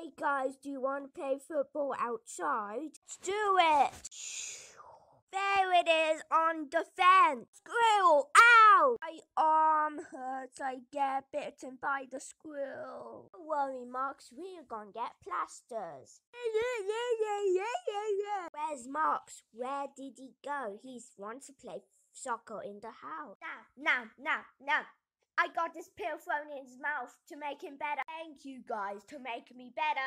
Hey guys, do you want to play football outside? Let's do it! There it is on the fence. Squirrel, ow! My arm hurts. I get bitten by the squirrel. Don't worry, Marx. We're gonna get plasters. Where's Marx? Where did he go? He wants to play soccer in the house. Now, now, now, now. I got this pill thrown in his mouth to make him better. Thank you guys to make me better.